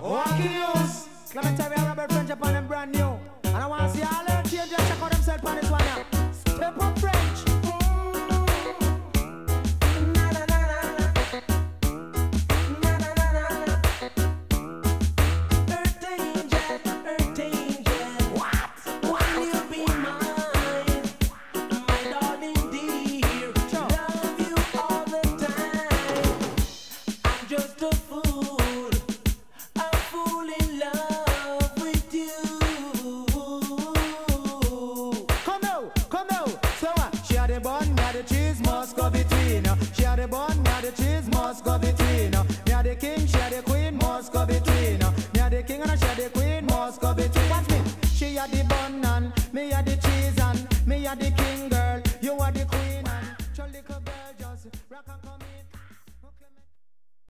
breaking news. Clement Irie, we have Robert French upon them brand new. And I want to see all check out themselves on this one now. Step up French. Just a fool, the cheese must go between. Uh. Me are the king, she are the queen, must go between. Uh. Me are the king and she are the queen, must go between. Watch me. She are the bun and me are the cheese and me are the king girl.